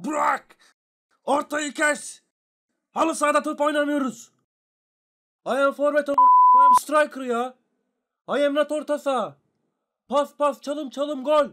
Bırak! Ortayı kes! Halı sahada top oynamıyoruz. I am forvet I am striker ya. I am not orta saha. Pas pas çalım çalım gol.